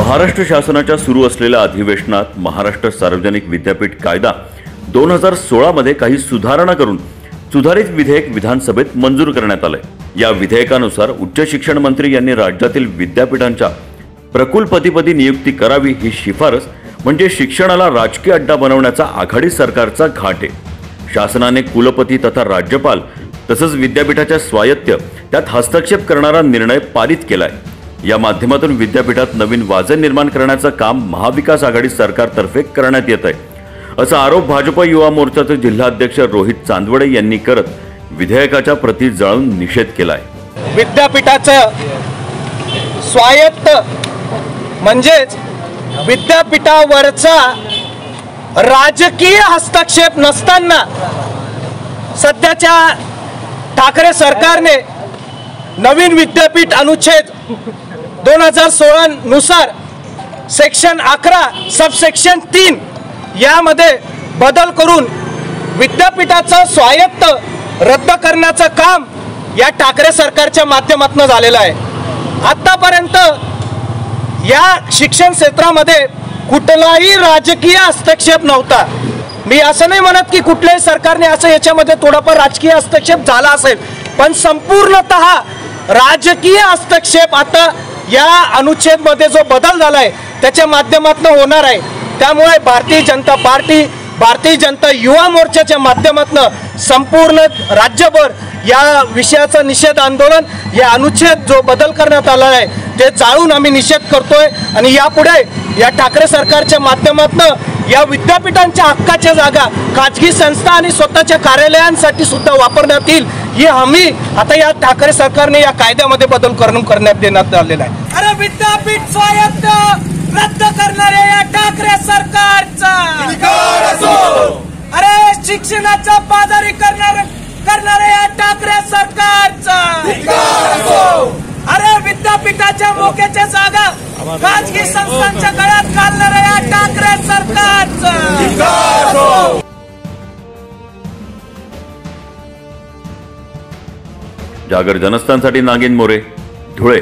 महाराष्ट्र शासनाच्या सुरू असलेल्या अधिवेशनात महाराष्ट्र सार्वजनिक विद्यापीठ कायदा दोन हजार सोळामध्ये काही सुधारणा करून सुधारित विधेयक विधानसभेत मंजूर करण्यात आलंय. या विधेयकानुसार उच्च शिक्षण मंत्री यांनी राज्यातील विद्यापीठांच्या प्रकुलपतीपदी नियुक्ती करावी ही शिफारस म्हणजे शिक्षणाला राजकीय अड्डा बनवण्याचा आघाडी सरकारचा घाट आहे. शासनाने कुलपती तथा राज्यपाल तसंच विद्यापीठाच्या स्वायत्त त्यात हस्तक्षेप करणारा निर्णय पारित केलाय. या माध्यमातून विद्यापीठात नवीन वाजन निर्माण करण्याचं काम महाविकास आघाडी सरकारतर्फे करण्यात येत आहे. असा आरोप भाजप युवा मोर्चाचे जिल्हाध्यक्ष रोहित चांदवडे यांनी करत विधेयकाच्या प्रती जाळून निषेध केलाय. विद्यापीठाचं स्वायत्त म्हणजेच विद्यापीठावरचा राजकीय हस्तक्षेप नसताना सध्याच्या ठाकरे सरकारने नवीन विद्यापीठ अनुच्छेद दोन हजार सोळा नुसार सेक्शन अकरा सबसेक्शन तीन यामध्ये बदल करून विद्यापीठाचं स्वायत्त रद्द करण्याचं काम या ठाकरे सरकारच्या माध्यमातून झालेलं आहे. आत्तापर्यंत या शिक्षण क्षेत्रामध्ये कुठलाही राजकीय हस्तक्षेप नव्हता. मी असं नाही म्हणत की कुठल्याही सरकारने असं याच्यामध्ये थोडाफार राजकीय हस्तक्षेप झाला असेल पण संपूर्णत राजकीय हस्तक्षेप आता या अनुच्छेदमध्ये जो बदल झाला आहे त्याच्या माध्यमातून होणार आहे. त्यामुळे भारतीय जनता पार्टी भारतीय जनता युवा मोर्चाच्या माध्यमातून संपूर्ण राज्यभर या विषयाचं निषेध आंदोलन या अनुच्छेद जो बदल करण्यात आला आहे ते जाळून आम्ही निषेध करतोय. आणि यापुढे या ठाकरे सरकारच्या माध्यमातून या विद्यापीठांच्या हक्काच्या जागा खाजगी संस्था आणि स्वतःच्या कार्यालयांसाठी सुद्धा वापरण्यात येईल. ही हमी आता या ठाकरे सरकारने या कायद्यामध्ये बदल करून करण्यात देण्यात आलेला आहे. अरे विद्यापीठ स्वायत्त रद्द करणाऱ्या या ठाकरे सरकारचा. अरे शिक्षणाचा पादारी करणार करणाऱ्या या ठाकरे सरकारचा अरे विद्यापीठाच्या मोक्याच्या जागा खाजगी संस्थांच्या गळ्यात घालणाऱ्या या ठाकरे सरकारचा जागर जनस्थानसाठी नागिन मोरे धुळे.